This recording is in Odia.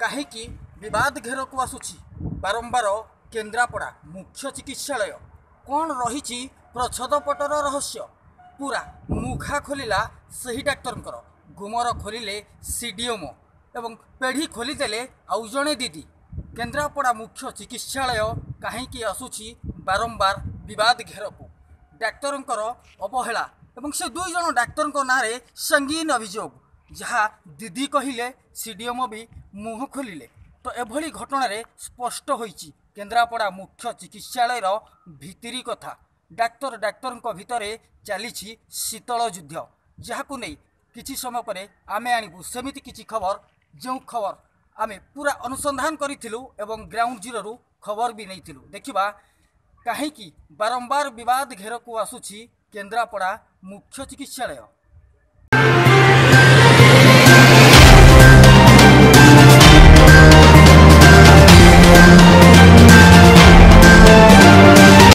କାହିଁକି ବିବାଦ ଘେରକୁ ଆସୁଛି? ବାରମ୍ବାର କେନ୍ଦ୍ରାପଡ଼ା ମୁଖ୍ୟ ଚିକିତ୍ସାଳୟ। କ'ଣ ରହିଛି ପ୍ରଚ୍ଛଦପଟର ରହସ୍ୟ? ପୁରା ମୁଖା ଖୋଲିଲା ସେହି ଡାକ୍ତରଙ୍କର। ଗୁମର ଖୋଲିଲେ ସିଡିଏମ୍ଓ ଏବଂ ପେଢ଼ି ଖୋଲିଦେଲେ ଆଉ ଜଣେ ଦିଦି। କେନ୍ଦ୍ରାପଡ଼ା ମୁଖ୍ୟ ଚିକିତ୍ସାଳୟ କାହିଁକି ଆସୁଛି ବାରମ୍ବାର ବିବାଦ ଘେରକୁ ଡାକ୍ତରଙ୍କର ଅବହେଳା ଏବଂ ସେ ଦୁଇ ଜଣ ଡାକ୍ତରଙ୍କ ନାଁରେ ସଙ୍ଗୀନ ଅଭିଯୋଗ ଯାହା ଦିଦି କହିଲେ ସିଡିଏମ୍ଓ ବି ମୁହଁ ଖୋଲିଲେ ତ ଏଭଳି ଘଟଣାରେ ସ୍ପଷ୍ଟ ହୋଇଛି କେନ୍ଦ୍ରାପଡ଼ା ମୁଖ୍ୟ ଚିକିତ୍ସାଳୟର ଭିତିରି କଥା। ଡାକ୍ତର ଡାକ୍ତରଙ୍କ ଭିତରେ ଚାଲିଛି ଶୀତଳ ଯୁଦ୍ଧ। ଯାହାକୁ ନେଇ କିଛି ସମୟ ପରେ ଆମେ ଆଣିବୁ ସେମିତି କିଛି ଖବର। ଯେଉଁ ଖବର ଆମେ ପୁରା ଅନୁସନ୍ଧାନ କରିଥିଲୁ ଏବଂ ଗ୍ରାଉଣ୍ଡ ଜିରୋରୁ ଖବର ବି ନେଇଥିଲୁ। ଦେଖିବା କାହିଁକି ବାରମ୍ବାର ବିବାଦ ଘେରକୁ ଆସୁଛି କେନ୍ଦ୍ରାପଡ଼ା ମୁଖ୍ୟ ଚିକିତ୍ସାଳୟ